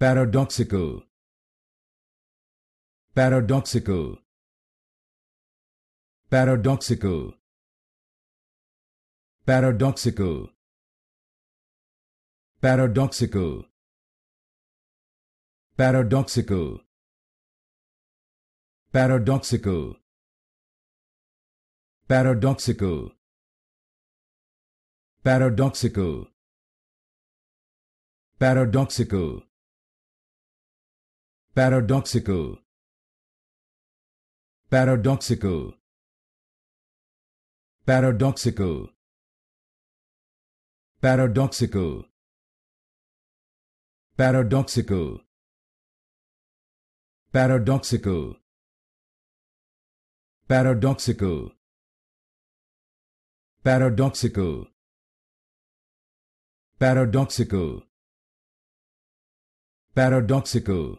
paradoxical paradoxical paradoxical paradoxical paradoxical paradoxical paradoxical paradoxical paradoxical paradoxical paradoxical paradoxical paradoxical paradoxical paradoxical paradoxical paradoxical paradoxical paradoxical paradoxical